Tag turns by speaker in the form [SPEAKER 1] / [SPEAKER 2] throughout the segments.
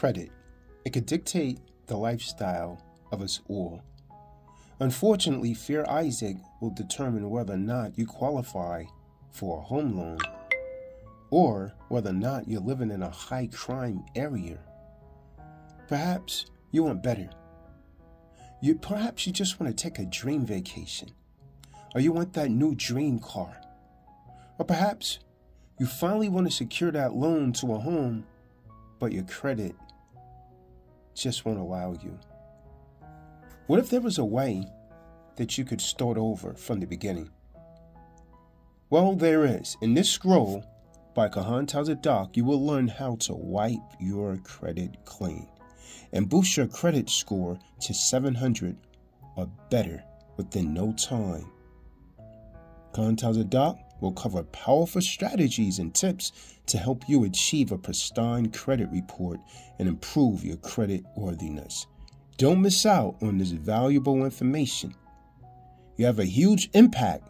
[SPEAKER 1] credit, it could dictate the lifestyle of us all. Unfortunately, Fair Isaac will determine whether or not you qualify for a home loan or whether or not you're living in a high crime area. Perhaps you want better. You perhaps you just want to take a dream vacation. Or you want that new dream car. Or perhaps you finally want to secure that loan to a home, but your credit just won't allow you. What if there was a way that you could start over from the beginning? Well, there is. In this scroll by Kahan Doc, you will learn how to wipe your credit clean and boost your credit score to 700 or better within no time. Kahan Doc will cover powerful strategies and tips to help you achieve a pristine credit report and improve your credit worthiness. Don't miss out on this valuable information. You have a huge impact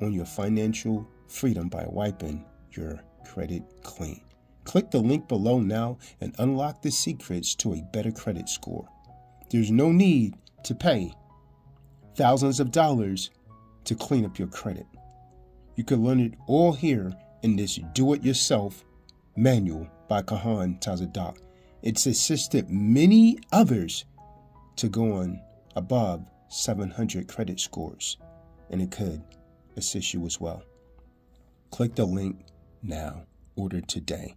[SPEAKER 1] on your financial freedom by wiping your credit clean. Click the link below now and unlock the secrets to a better credit score. There's no need to pay thousands of dollars to clean up your credit. You can learn it all here in this do it yourself manual by Kahan Tazadaq. It's assisted many others to go on above 700 credit scores, and it could assist you as well. Click the link now. Order today.